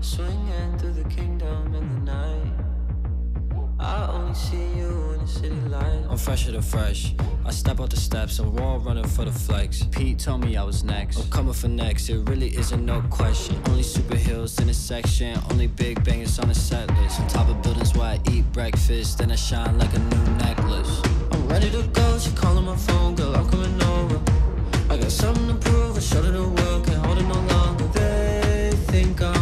Swinging through the kingdom in the night. I only see you in the city light. I'm fresher than fresh. I step out the steps, and we're all running for the flex. Pete told me I was next. I'm coming for next, it really isn't no question. Only super heels in the section, only big bangers on the set list. On top of buildings where I eat breakfast, then I shine like a new necklace. I'm ready to go. She calling my phone, girl. I'm coming over. I got something to prove. I showed her the world, can't hold it no longer. They think I'm